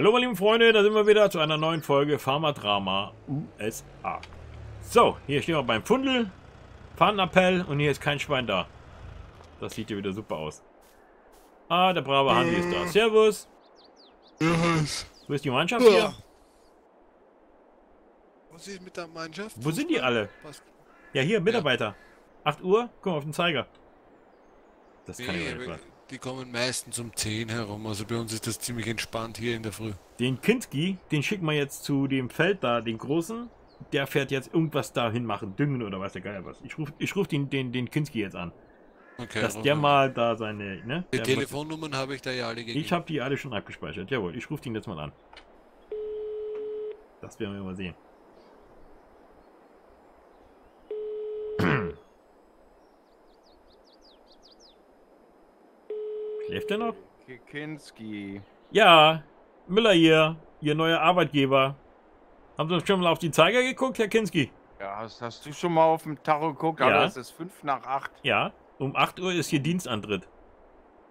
Hallo meine lieben Freunde, da sind wir wieder zu einer neuen Folge Pharmadrama USA. So, hier stehen wir beim Fundel, Fahnenappell und hier ist kein Schwein da. Das sieht hier wieder super aus. Ah, der brave Hansi ist da. Servus. Wo ist die Mannschaft hier? Was ist mit der Mannschaft? Wo sind die alle? Ja, hier, Mitarbeiter. 8 Uhr, mal auf den Zeiger. Das kann ich nicht wahr. Die kommen meistens um 10 herum, also bei uns ist das ziemlich entspannt hier in der Früh. Den Kinski, den schicken wir jetzt zu dem Feld da, den großen. Der fährt jetzt irgendwas dahin machen, düngen oder was der Geil was. Ich rufe ich ruf den, den, den Kinski jetzt an. Okay, dass der mal da seine, ne? Die Telefonnummern habe ich da ja alle gegeben. Ich habe die alle schon abgespeichert. Jawohl, ich rufe den jetzt mal an. Das werden wir mal sehen. Schläft er noch? Kinski. Ja, Müller hier, Ihr neuer Arbeitgeber. Haben Sie schon mal auf die Zeiger geguckt, Herr Kinski? Ja, hast, hast du schon mal auf dem Tacho geguckt? Ja. Aber es ist 5 nach 8. Ja, um 8 Uhr ist hier Dienstantritt.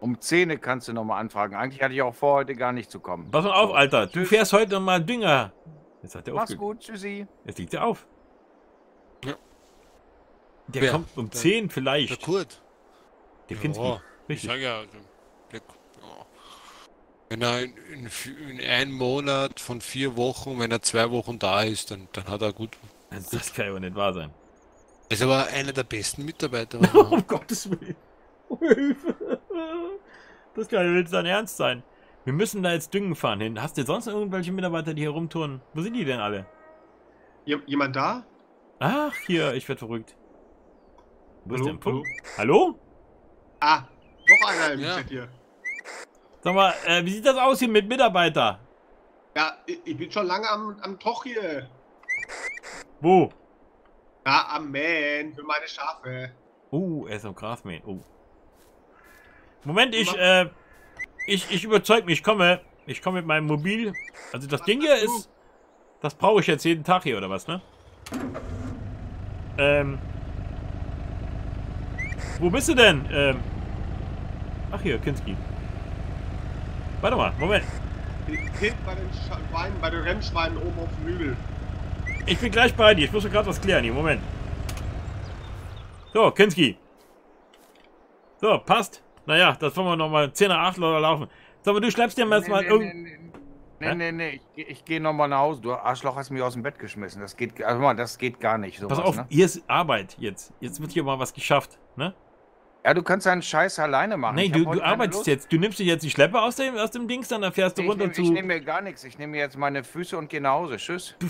Um 10 Uhr kannst du nochmal anfragen. Eigentlich hatte ich auch vor, heute gar nicht zu kommen. Pass mal auf, So. Alter. Du Tschüss. fährst heute mal Dünger. Jetzt hat er Mach's gut, tschüssi. Jetzt liegt er auf. Ja. Der Wer? kommt um Der- 10 Der vielleicht. Kurt. Der Kinski. Ja, ich Richtig. sag ja, der, ja. Wenn er in, in, in einem Monat von vier Wochen, wenn er zwei Wochen da ist, dann, dann hat er gut. Das kann ja nicht wahr sein. Er ist aber einer der besten Mitarbeiter. um Gottes Willen. Oh, Hilfe. Das kann ja nicht sein Ernst sein. Wir müssen da jetzt Düngen fahren hin. Hast du sonst irgendwelche Mitarbeiter, die hier rumtouren? Wo sind die denn alle? Jem- Jemand da? Ach, hier, ich werd verrückt. Wo ist Hallo? der Punkt? Hallo? Ah, noch einer im Ja. Chat hier. Sag mal, äh, wie sieht das aus hier mit Mitarbeiter? Ja, ich, bin schon lange am, am Toch hier. Wo? Ja, am Mähen für meine Schafe. Oh, er ist am Grasmähen. Oh. Moment, ich, äh, ich, ich überzeug mich, ich komme. Ich komme mit meinem Mobil. Also das Was Ding hier ist, das brauche ich jetzt jeden Tag hier, oder was, ne? Ähm. Wo bist du denn? Ähm. Ach hier, Kinski. Warte mal, Moment. Hinten bei den Schweinen, bei den Rennschweinen oben auf dem Hügel. Ich bin gleich bei dir. Ich muss mir gerade was klären hier. Moment. So, Kinski. So, passt. Naja, das wollen wir nochmal 10 nach 8 Leute laufen. Sag mal, du schleppst dir jetzt mal irgend... nee, nee, nee, nee. Ich, geh- ich gehe nochmal nach Hause. Du Arschloch hast mich aus dem Bett geschmissen. Das geht, also mal, das geht gar nicht. Sowas, Pass auf, Ne? hier ist Arbeit jetzt. Jetzt wird hier mal was geschafft, ne? Ja, du kannst deinen Scheiß alleine machen. Nee, Ich du, heute du arbeitest Lust. jetzt. Du nimmst dir jetzt die Schleppe aus dem, aus dem Dings, dann fährst du Ich runter nehme zu... nehm mir gar nichts. Ich nehme mir jetzt meine Füße und gehe nach Hause. Tschüss. Du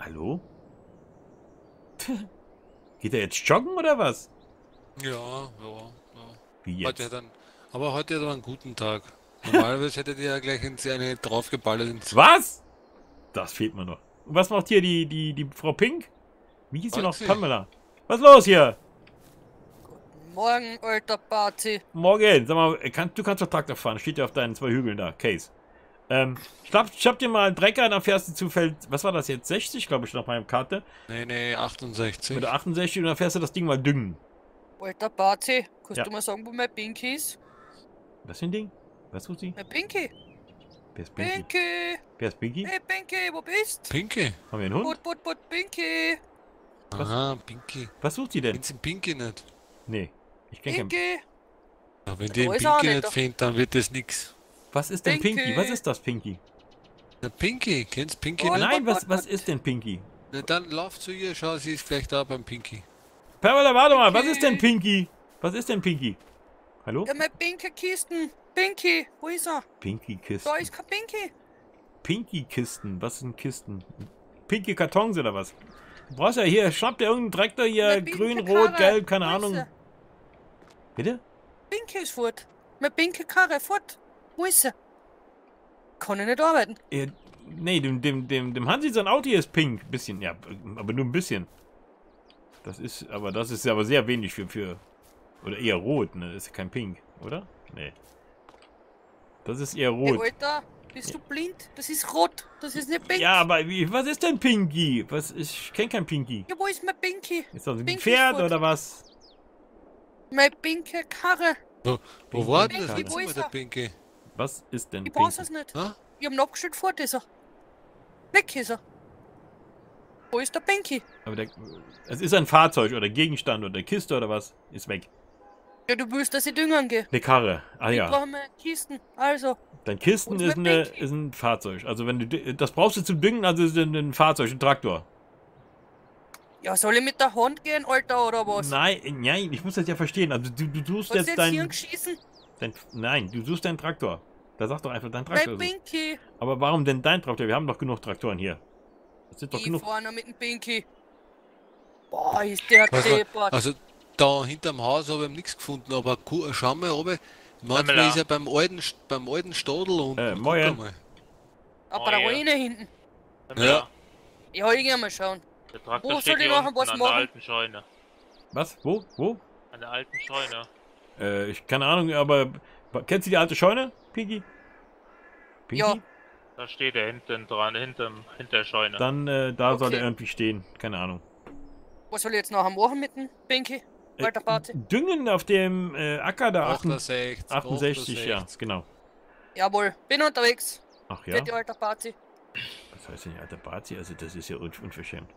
Hallo? Geht er jetzt joggen oder was? Ja, ja, ja. Wie Heute jetzt? hat er, aber heute hat er einen guten Tag. Normalerweise hätte der ja gleich ins eine draufgeballert ins Was? Das fehlt mir noch. Und was macht hier die, die, die Frau Pink? Wie hieß sie noch? Pamela. Was ist los hier? Morgen, alter Party. Morgen. Sag mal, kann, du kannst doch Traktor fahren. Steht ja auf deinen zwei Hügeln da. Case. Ähm, schnapp, schnapp dir mal einen Drecker, dann fährst du zu Feld. Was war das jetzt? 60, glaube ich, nach meiner Karte. Nee, nee, 68. Oder 68 und dann fährst du das Ding mal düngen. Alter Party. Kannst Ja. du mal sagen, wo mein Pinky ist? Was für ein Ding? Was tut sie? Mein Pinky. Wer ist Pinky? Pinky. Wer ist Pinky? Hey Pinky, wo bist? Pinky. Haben wir einen Hund? Put, put, put, Pinky. Was? Aha, Pinky. Was sucht sie denn? Findest du Pinky nicht? Nee. Ich keinen. Pinky. Ja, wenn Da die den Pinky nicht, findet, dann wird das nix. Was ist denn Pinky? Pinky. Was ist das Pinky? Der Pinky, kennst Pinky Oh, nicht? Nein, was, was ist denn Pinky? Na, dann lauf zu ihr, schau, sie ist gleich da beim Pinky. Pamela, warte mal, was ist denn Pinky. Was ist denn Pinky? Hallo? Ja, mein Pinky Kisten. Pinky, wo ist er? Pinky Da Kisten. ist kein Pinky. Pinky Kisten. Was sind Kisten? Pinky Kartons oder was? Du brauchst ja hier, schnapp dir irgendeinen Traktor hier, Mein Pinky grün, rot, Karre. gelb, keine Ahnung. Er? Bitte? Pinky ist fort. Mein Pinky Karre fort. Wo ist er? Kann ich nicht arbeiten. Äh, nee, dem, dem, dem, dem Hansi sein Auto hier ist pink. Bisschen, ja, aber nur ein bisschen. Das ist, aber das ist aber sehr wenig für, für, oder eher rot, ne? Das ist ja kein pink, oder? Nee. Das ist eher Hey, rot. Alter, bist du blind? Das ist rot. Das ist nicht Pink. Ja, aber wie, was ist denn Pinky? Was, ich kenne kein Pinky. Ja, wo ist mein Pinky? Ist das ein Pinky Pferd oder was? Mein pinke Karre. Wo, wo war denn das letzte Wo Mal ist der er? Pinky? Was ist denn Ich brauch's Pinky? es nicht. Hä? Ich hab ihn abgestellt, fort ist er. Weg ist er. Wo ist der Pinky? Aber der, es ist ein Fahrzeug oder Gegenstand oder Kiste oder was? Ist weg. Ja, du willst, dass ich düngern gehe. Eine Karre. Ah Ich ja. brauche mehr Kisten. Also, Dein Kisten ist eine, ist ein Fahrzeug. Also wenn du das brauchst du zum Düngen, also ist ein, ein Fahrzeug, ein Traktor. Ja, soll ich mit der Hand gehen, Alter, oder was? Nein, nein, ich muss das ja verstehen. Also du, du suchst Was jetzt jetzt dein, hier geschießen? dein. Nein, du suchst deinen Traktor. Da sag doch einfach dein Mein Traktor. Pinky. Aber warum denn dein Traktor? Wir haben doch genug Traktoren hier. Das sind doch Ich genug. noch mit dem Pinky. Boah, ist der war- deppert. Also da hinterm Haus habe ich nichts gefunden, aber ku- schau mal, oben. Manchmal ist er beim alten, beim alten Stadel unten. Äh, Guck moin. mal. Aber da hinten. Ja. Ja, ich geh mal schauen. Der Traktor Wo steht soll hier nachher unten was an machen? der alten Scheune. Was? Wo? Wo? An der alten Scheune. Äh, ich keine Ahnung, aber kennst du die alte Scheune, Pinky? Pinky? Ja. Da steht er hinten dran, hinterm, hinter der Scheune. Dann äh, da soll Okay. er irgendwie stehen. Keine Ahnung. Was soll ich jetzt nachher machen mit dem Pinky? Äh, Party. Düngen auf dem äh, Acker da 68, 68, ja, 68. genau. Jawohl, bin unterwegs. Ach ja. Für die alter Party. Was heißt denn alter Bazi? Also das ist ja un unverschämt.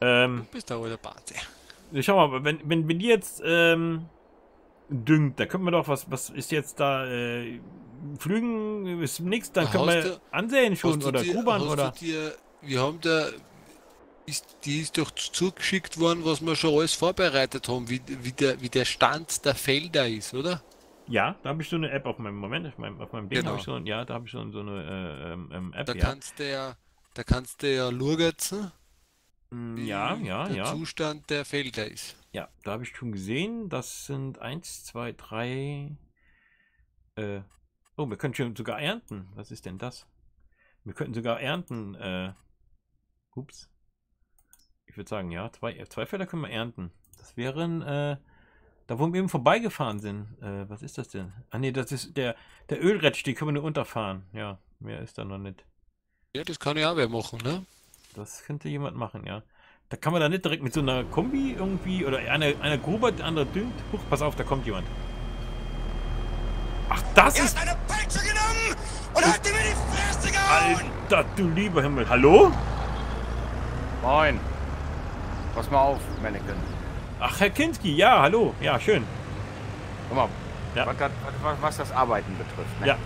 Ähm, Du bist der alte Party. schau mal, wenn, wenn, wenn die jetzt ähm, düngt, da können wir doch, was, was ist jetzt da, äh, Flügen ist nix, dann können wir du- ansehen schon oder Kuban hast oder. Dir, wir haben da, ist, die ist doch zugeschickt worden, was wir schon alles vorbereitet haben, wie, wie, der, wie der Stand der Felder ist, oder? Ja, da habe ich so eine App auf meinem Moment, auf meinem, auf meinem Ding Genau. habe ich so, ja, da habe ich schon so eine äh, ähm, ähm, App, Da ja. kannst du ja, da kannst du ja wie ja, ja, der ja. Zustand der Felder ist. Ja, da habe ich schon gesehen, das sind 1, 2, 3. Äh, oh, wir können schon sogar ernten. Was ist denn das? Wir könnten sogar ernten. Äh, ups. Ich würde sagen, ja, zwei, zwei Felder können wir ernten. Das wären, äh, da wo wir eben vorbeigefahren sind. Äh, was ist das denn? Ah, nee, das ist der, der Ölretsch, die können wir nur unterfahren. Ja, mehr ist da noch nicht. Ja, das kann ja auch wer machen, ne? Das könnte jemand machen, ja. Da kann man da nicht direkt mit so einer Kombi irgendwie oder einer, einer Gruber, der andere düngt. Huch, pass auf, da kommt jemand. Ach, das ist. eine Peitsche genommen und hat in die Fresse gehauen! Alter, du lieber Himmel. Hallo? Moin. Pass mal auf, Mannequin. Ach, Herr Kinski, ja, hallo. Ja, schön. Guck mal, Ja. was, das, was, was das Arbeiten betrifft. Ne? Ja.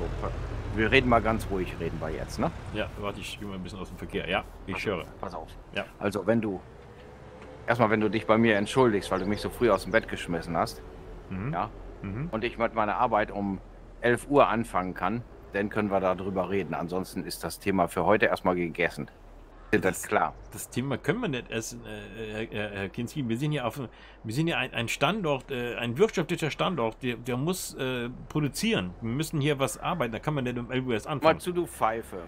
So, wir reden mal ganz ruhig, reden wir jetzt, ne? Ja, warte, ich gehe mal ein bisschen aus dem Verkehr. Ja, ich höre. Pass auf. Ja. Also, wenn du. Erstmal, wenn du dich bei mir entschuldigst, weil du mich so früh aus dem Bett geschmissen hast, Mhm. ja, Mhm. und ich mit meiner Arbeit um 11 Uhr anfangen kann, dann können wir darüber reden. Ansonsten ist das Thema für heute erstmal gegessen. Das Das- klar? Das Thema können wir nicht essen, äh, Herr, Herr Kinski. Wir sind hier auf, wir sind hier ein, ein Standort, äh, ein wirtschaftlicher Standort, der, der muss äh, produzieren. Wir müssen hier was arbeiten. Da kann man nicht um 11 Uhr erst Mal anfangen. zu, du Pfeife.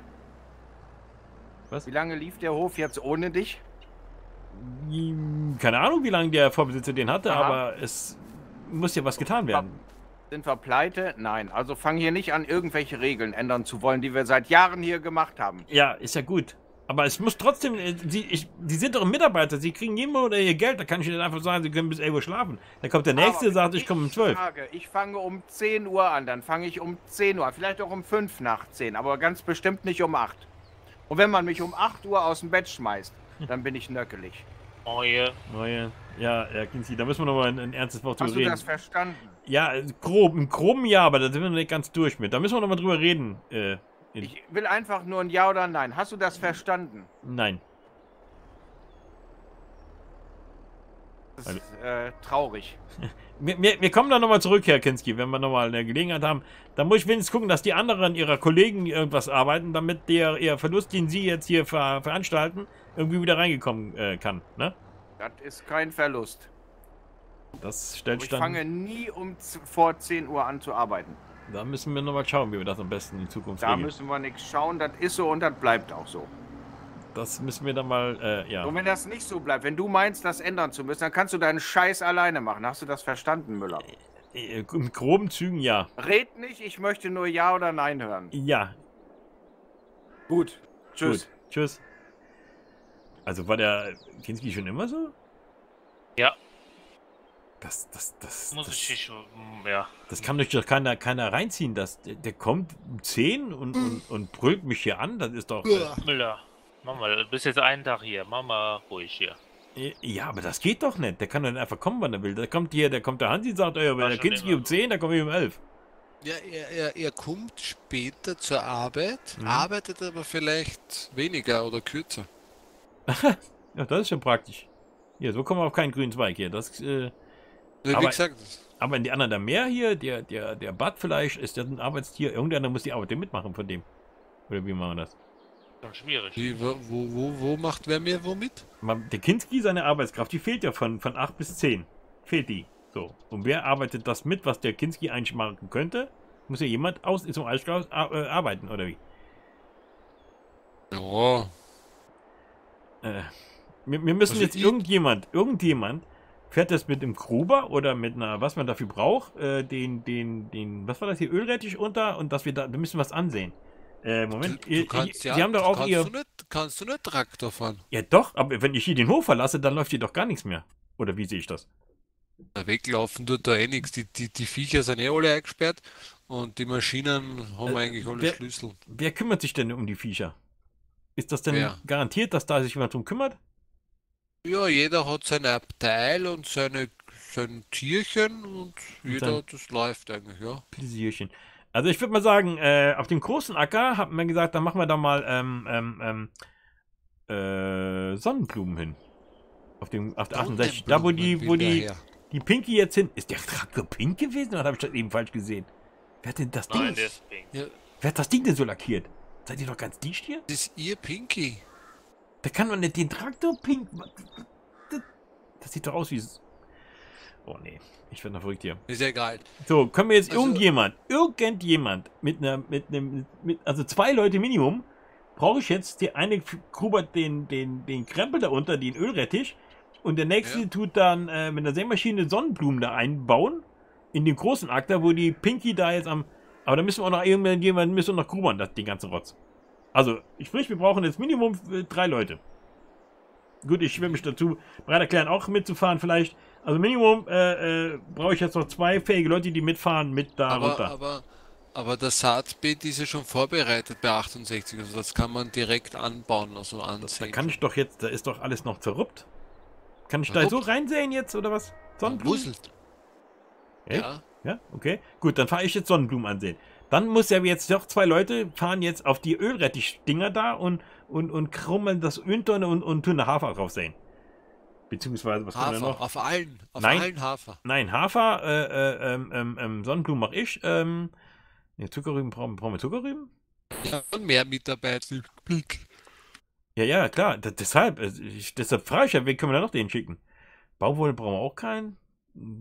Was? Wie lange lief der Hof jetzt ohne dich? Keine Ahnung, wie lange der Vorbesitzer den hatte, Aha. aber es muss ja was getan werden. Sind wir pleite? Nein. Also fang hier nicht an, irgendwelche Regeln ändern zu wollen, die wir seit Jahren hier gemacht haben. Ja, ist ja gut. Aber es muss trotzdem, äh, Sie, ich, die sind doch Mitarbeiter, Sie kriegen jeden Monat ihr Geld, da kann ich Ihnen einfach sagen, Sie können bis 11 Uhr schlafen. Dann kommt der Nächste, Aber sagt, ich komme um 12. Sage, ich fange um 10 Uhr an, dann fange ich um 10 Uhr, vielleicht auch um 5 nach 10, aber ganz bestimmt nicht um 8. Und wenn man mich um 8 Uhr aus dem Bett schmeißt, dann bin ich nöckelig. Neue. Neue. Ja, Herr Kinski, da müssen wir nochmal ein, ein ernstes Wort Hast drüber du reden. das verstanden? Ja, grob, im groben ja, aber da sind wir noch nicht ganz durch mit. Da müssen wir nochmal drüber reden. Äh, Ich will einfach nur ein Ja oder Nein. Hast du das verstanden? nein. Das ist äh, traurig. Wir, wir, wir kommen da nochmal zurück, Herr Kinski, wenn wir nochmal eine Gelegenheit haben. Da muss ich wenigstens gucken, dass die anderen ihrer Kollegen irgendwas arbeiten, damit der ihr Verlust, den sie jetzt hier ver, veranstalten, irgendwie wieder reingekommen äh, kann. Ne? Das ist kein Verlust. Das stellt Ich dann. fange nie um vor 10 Uhr an zu arbeiten. Da müssen wir nochmal schauen, wie wir das am besten in Zukunft Da regeln. müssen wir nichts schauen. Das ist so und das bleibt auch so. Das müssen wir dann mal, äh, ja. Und wenn das nicht so bleibt, wenn du meinst, das ändern zu müssen, dann kannst du deinen Scheiß alleine machen. Hast du das verstanden, Müller? Äh, In groben Zügen ja. Red nicht, ich möchte nur Ja oder Nein hören. Ja. Gut. Tschüss. Gut. Tschüss. Also war der Kinski schon immer so? Ja. Das, das, das, Muss das, ich ja. das kann doch keiner, keiner reinziehen. Das, der, der kommt um 10 und, und, und brüllt mich hier an. Das ist doch. Äh, Müller, mach mal, du bist jetzt einen Tag hier, mach mal ruhig hier. äh, ja, aber das geht doch nicht. Der kann nicht einfach kommen, wann er will. Da kommt hier, der kommt der Hansi und sagt, ey, wenn der immer um so. 10, dann komme ich um 11. Ja, er, er, er kommt später zur Arbeit, Mhm. arbeitet aber vielleicht weniger oder kürzer. Ja, das ist schon praktisch. Hier, so kommen wir auf keinen grünen Zweig hier. Das, äh, Wie Aber- gesagt, aber in die anderen da mehr hier, der, der, der Bad vielleicht, ist das ein Arbeitstier. Irgendeiner muss die Arbeit ja mitmachen von dem. Oder wie machen wir das? Schwierig. wie, wo, wo, wo, macht wer mehr womit? Der Kinski, seine Arbeitskraft, die fehlt ja von, von 8 bis 10. Fehlt die. So. Und wer arbeitet das mit, was der Kinski eigentlich machen könnte? Muss ja jemand aus zum Eichglas äh, arbeiten, oder wie? Ja, Äh, wir, wir müssen Also jetzt irgendjemand, irgendjemand fährt das mit einem Gruber oder mit einer, was man dafür braucht, äh, den, den, den, was war das hier, Ölrettich unter und dass wir da, wir müssen was ansehen. Äh, Moment, du, du kannst ihr, ja, Sie haben doch auch kannst ihr, Du nicht, kannst du nicht Traktor fahren? ja doch, aber wenn ich hier den Hof verlasse, dann läuft hier doch gar nichts mehr. Oder wie sehe ich das? Na, Weglaufen tut da eh nichts. Die, die, die Viecher sind eh alle eingesperrt und die Maschinen haben Äh, eigentlich alle wer- Schlüssel. Wer kümmert sich denn um die Viecher? Ist das denn Wer? garantiert, dass da sich jemand drum kümmert? Ja, jeder hat sein Abteil und seine, sein Tierchen und jeder, sein- das läuft eigentlich, ja. Pläsierchen. Also ich würde mal sagen, äh, auf dem großen Acker haben wir gesagt, da machen wir da mal ähm, ähm, ähm, äh, Sonnenblumen hin. Auf dem auf der 68. Da wo die, wo die, die Pinky jetzt hin. Ist der Traktor pink gewesen oder habe ich das eben falsch gesehen? Wer hat denn das Ding? Nein, der ist pink. Wer hat das Ding denn so lackiert? Seid ihr doch ganz dicht hier? Das ist ihr Pinky. Da kann man nicht den Traktor pink. Das, sieht doch aus wie. Oh nee, ich werde noch verrückt hier. Ja egal. So, können wir jetzt Also- irgendjemand, irgendjemand mit einer, mit einem, mit, also zwei Leute Minimum, brauche ich jetzt, der eine grubert den, den, den Krempel da unter, den Ölrettich, und der nächste Ja. tut dann äh, mit der Sämaschine Sonnenblumen da einbauen, in den großen Akter, wo die Pinky da jetzt am, aber da müssen wir auch noch irgendjemand, müssen wir noch grubern, das, den ganzen Rotz. Also, ich sprich, wir brauchen jetzt Minimum äh, drei Leute. Gut, ich will mich dazu bereit erklären, auch mitzufahren vielleicht. Also Minimum äh, äh, brauche ich jetzt noch zwei fähige Leute, die mitfahren mit da Aber, runter. aber, aber das Saatbeet ist ja schon vorbereitet bei 68. Also das kann man direkt anbauen, also da ansehen. kann ich doch jetzt, da ist doch alles noch zerruppt. Kann ich da so Zerruppt? reinsehen jetzt oder was? Sonnenblumen? Wuselt. Ja. Ja, okay. Gut, dann fahre ich jetzt Sonnenblumen ansehen. Dann muss ja jetzt doch zwei Leute fahren jetzt auf die Ölrettich-Dinger da und, und, und krummeln das unter und, und tun eine Hafer drauf sehen. Beziehungsweise, was kann Hafer, noch? auf allen, auf Nein. allen Hafer. Nein, Hafer, äh, äh, ähm, ähm, ähm, Sonnenblumen mache ich. Ähm, ne, Zuckerrüben, brauchen, brauchen wir Zuckerrüben? Ja, und mehr Mitarbeiter. Blick. Ja, ja, klar. d- deshalb, äh, ich, deshalb frage ich ja, wen können wir da noch den schicken? Baumwolle brauchen wir auch keinen.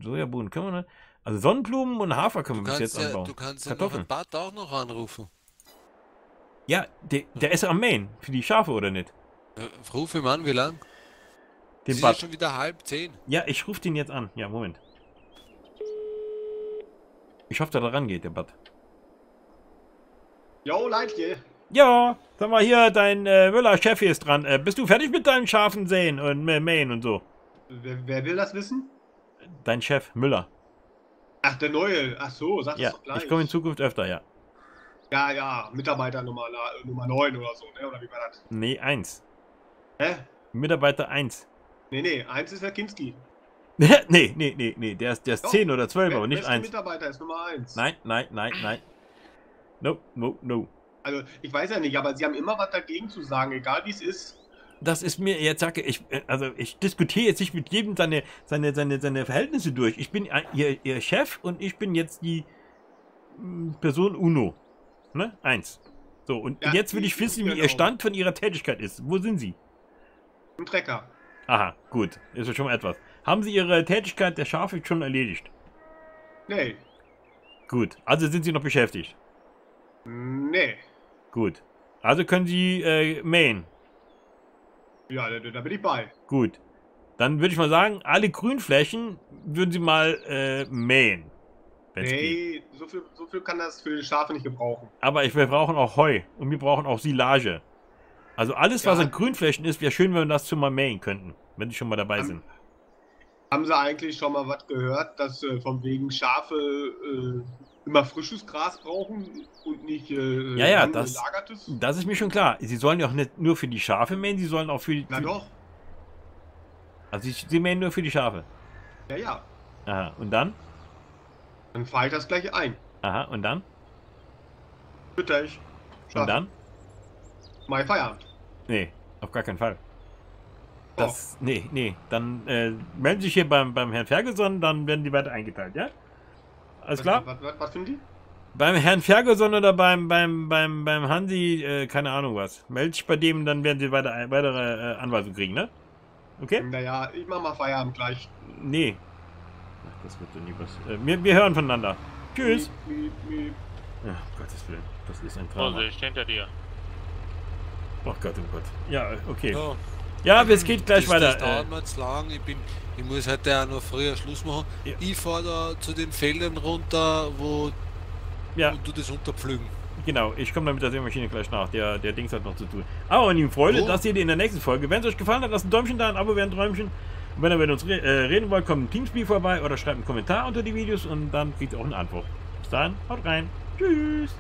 Sojabohnen können wir nicht. Also Sonnenblumen und Hafer können Du wir bis jetzt ja, anbauen. du kannst ja noch Kartoffeln. ein Bad auch noch anrufen. Ja, der, der ist am Main. Für die Schafe oder nicht? Ja, ruf ihm an, wie lang? Den es ist ja Bad. schon wieder halb zehn. Ja, ich rufe den jetzt an. Ja, Moment. Ich hoffe, dass er rangeht, der Bad. Jo, Leitje. Ja, sag mal hier, dein äh, Müller-Chef hier ist dran. Äh, bist du fertig mit deinen Schafen säen und äh, mähen und so? Wer, wer will das wissen? Dein Chef, Müller. Ach, der Neue. Ach so, sag Ja, das doch gleich. ich komme in Zukunft öfter, ja. Ja, ja, Mitarbeiter Nummer, Nummer 9 oder so, ne? Oder wie war das? Nee, eins. Hä? Mitarbeiter eins. Nee, nee, eins ist der Kinski. nee, nee, nee, nee, der ist, der ist Doch, 10 oder 12, Wer- aber nicht beste eins. Mitarbeiter ist Nummer 1. Nein, nein, nein, nein. No, no, no. Also, ich weiß ja nicht, aber sie haben immer was dagegen zu sagen, egal wie es ist. Das ist mir, jetzt sage ich, äh, also ich diskutiere jetzt nicht mit jedem seine, seine, seine, seine Verhältnisse durch. Ich bin ein- ihr, ihr Chef und ich bin jetzt die mm, Person Uno. Ne? Eins. So, und Ja, jetzt will ich wissen, wie ihr. Stand von ihrer Tätigkeit ist. Wo sind sie? Ein Trecker. Aha, gut. Ist ja schon mal etwas. Haben sie ihre Tätigkeit der Schafe schon erledigt? Nee. Gut. Also sind sie noch beschäftigt. Nee. Gut. Also können sie äh, mähen. Ja, da, da bin ich bei. Gut. Dann würde ich mal sagen, alle Grünflächen würden sie mal äh, mähen. Nee, so viel, so viel kann das für die Schafe nicht gebrauchen. Aber ich, wir brauchen auch Heu und wir brauchen auch Silage. Also alles, was Ja. an Grünflächen ist, wäre schön, wenn wir das schon mal mähen könnten, wenn sie schon mal dabei Am- sind. Haben Sie eigentlich schon mal was gehört, dass äh, von wegen Schafe äh, immer frisches Gras brauchen und nicht äh, Ja, ja, das- gelagertes? Das ist mir schon klar. Sie sollen ja auch nicht nur für die Schafe mähen, sie sollen auch für die. Na doch. Also sie, sie mähen nur für die Schafe. Ja, ja. Aha. Und dann? Dann fahre ich das gleich ein. Aha. Und dann? Bitte ich. Und dann? Mein Feierabend. Nee, auf gar keinen Fall. Das, nee, nee. Dann äh, melden Sie sich hier beim, beim Herrn Ferguson, dann werden die weiter eingeteilt, ja? Alles klar? Was, was, was finden die? Beim Herrn Ferguson oder beim, beim, beim, beim Hansi, äh, keine Ahnung was. Meld dich bei dem, dann werden Sie weiter, weitere äh, Anweisungen kriegen, ne? Okay? Naja, ich mach mal Feierabend gleich. Nee. Ach, das wird doch nie was. Äh, wir, wir hören voneinander. Tschüss. Miep, miep, miep. Ach, um Gottes Willen. Das ist ein Drama. Vorsicht, hinter dir. Oh Gott, oh Gott. Ja, okay. Ja, Ja, aber es geht gleich das, weiter. Das dauert mir jetzt lang. Ich, bin, ich muss heute auch noch früher Schluss machen. Ja. Ich fahre da zu den Feldern runter, wo, ja, wo du das unterpflügen. genau. Ich komme dann mit der Sämaschine gleich nach. Der, der Dings hat noch zu tun. Ah, und ihm Freude, Oh. das seht ihr in der nächsten Folge. Wenn es euch gefallen hat, lasst ein Däumchen da, ein Abo wäre ein Träumchen. Und wenn ihr mit uns re äh, reden wollt, kommt ein Teamspiel vorbei oder schreibt einen Kommentar unter die Videos und dann kriegt ihr auch eine Antwort. Bis dahin, haut rein. Tschüss.